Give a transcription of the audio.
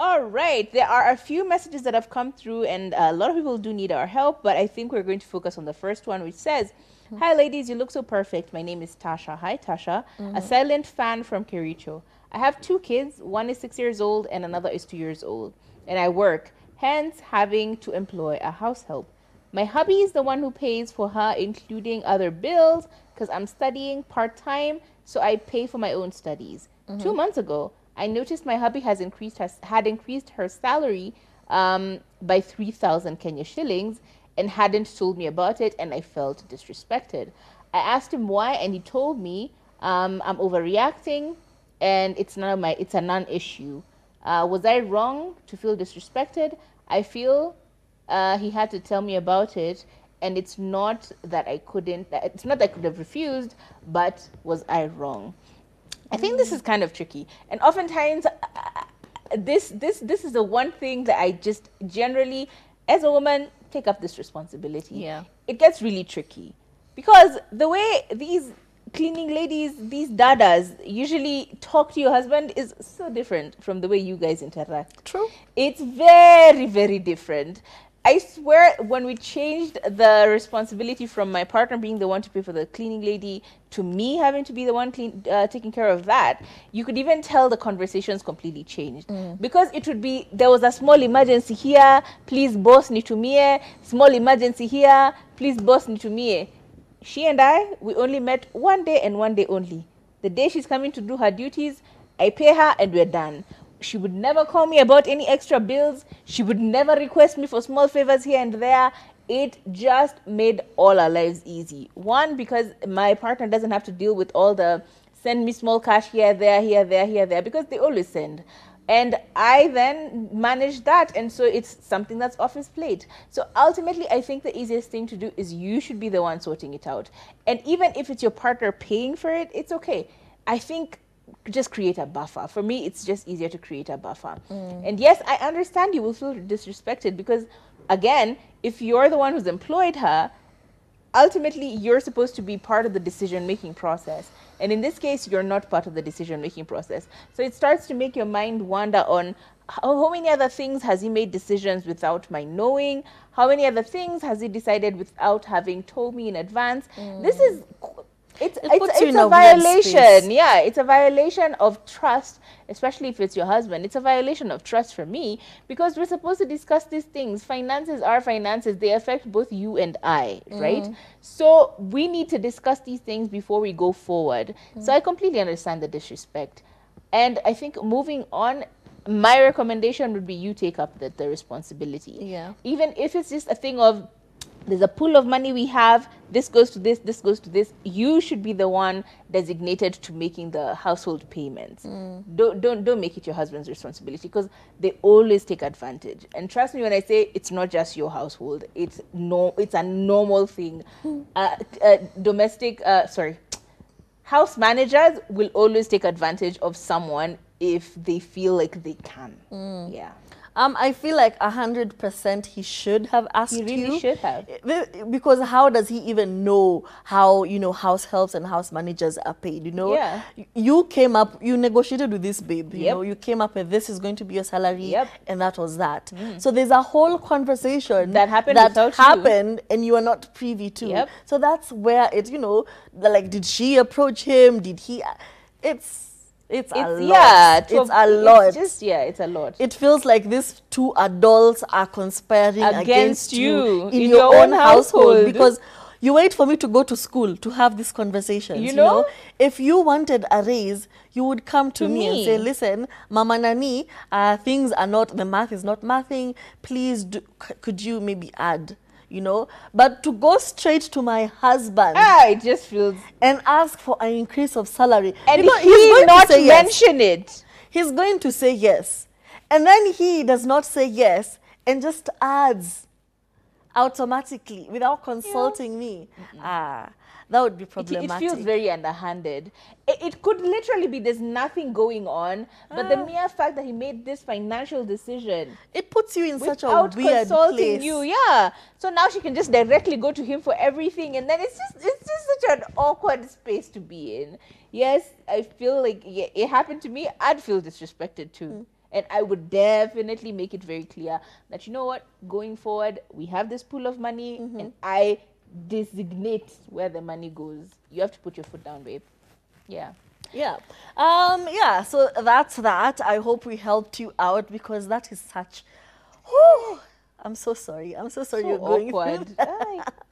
All right, there are a few messages that have come through, and a lot of people do need our help, but I think we're going to focus on the first one, which says, Hi, ladies, you look so perfect. My name is Tasha. Hi, Tasha, mm-hmm. a silent fan from Kericho. I have two kids, one is six years old, and another is two years old, and I work, hence having to employ a house help. My hubby is the one who pays for her, including other bills, because I'm studying part time, so I pay for my own studies. Mm-hmm. Two months ago, I noticed my hubby has increased her, had increased her salary um, by 3,000 Kenya shillings and hadn't told me about it, and I felt disrespected. I asked him why, and he told me um, I'm overreacting and it's none of my it's a non-issue. Uh, was I wrong to feel disrespected? I feel uh, he had to tell me about it, and it's not that I couldn't. It's not that I could have refused, but was I wrong? I think this is kind of tricky, and oftentimes uh, this this this is the one thing that I just generally, as a woman, take up this responsibility. Yeah. it gets really tricky because the way these cleaning ladies, these dadas, usually talk to your husband is so different from the way you guys interact. True. It's very, very different. I swear, when we changed the responsibility from my partner being the one to pay for the cleaning lady to me having to be the one clean, uh, taking care of that, you could even tell the conversations completely changed. Because it would be, there was a small emergency here, please boss nitumie, small emergency here, please boss nitumie. She and I, we only met one day and one day only. The day she's coming to do her duties, I pay her and we're done. She would never call me about any extra bills. She would never request me for small favors here and there. It just made all our lives easy. One, because my partner doesn't have to deal with all the send me small cash here, there, here, there, here, there, because they always send. And I then manage that. And so it's something that's off his plate. So ultimately, I think the easiest thing to do is you should be the one sorting it out. And even if it's your partner paying for it, it's okay. I think just create a buffer. For me, it's just easier to create a buffer. Mm. And yes, I understand you will feel disrespected because, again, if you're the one who's employed her, ultimately you're supposed to be part of the decision making process. And in this case you're not part of the decision making process. So it starts to make your mind wander on how, how many other things has he made decisions without my knowing? How many other things has he decided without having told me in advance? This is qu- it's, It it's, it's a a violation. Yeah it's a violation of trust especially if it's your husband. It's a violation of trust for me because we're supposed to discuss these things. Finances are finances. They affect both you and i right? So we need to discuss these things before we go forward. So i completely understand the disrespect. And i think moving on my recommendation would be you take up the, the responsibility. Yeah. even if it's just a thing of there's a pool of money we have this goes to this this goes to this you should be the one designated to making the household payments. Don't don't don't make it your husband's responsibility because they always take advantage. And trust me when i say it's not just your household it's no it's a normal thing. Uh, uh, domestic uh, sorry house managers will always take advantage of someone if they feel like they can. Yeah Um, I feel like a hundred percent he should have asked you. He really you. should have. Because how does he even know how you know house helps and house managers are paid? You know, Yeah. You came up, you negotiated with this babe. You Yep. know, you came up with this is going to be your salary, Yep. Mm. and that was that. So there's a whole conversation That happened that without you. happened, and you are not privy to. Yep. So that's where it, you know, the, like, did she approach him? Did he? It's it's, a lot. yeah to it's a it's lot just yeah it's a lot it feels like these two adults are conspiring against, Against you, in, in your, your own household. household. because you wait for me to go to school to have these conversations. You You know, know? if you wanted a raise, you would come to, To me, and say, "Listen, Mama Nani, uh, things are not the math is not mathing. Please, do, c- could you maybe add?" You know, but to go straight to my husband ah it just feels and ask for an increase of salary, and you know, he not say yes. mention it. He's going to say yes. And then he does not say yes and just adds automatically without consulting me. Ah, that would be It, it problematic. feels very underhanded. It, it could literally be there's nothing going on, but the mere fact that he made this financial decision it puts you in such a without weird consulting place. you, yeah. So now she can just directly go to him for everything, and then it's just it's just such an awkward space to be in. Yes, I feel like yeah, it happened to me. I'd feel disrespected too. And I would definitely make it very clear that you know what, going forward, we have this pool of money Mm-hmm. and I designate where the money goes. You have to put your foot down, babe. Yeah. Yeah. Um, yeah, so that's that. I hope we helped you out because that is such. Whew, I'm so sorry. I'm so sorry So you're going through that.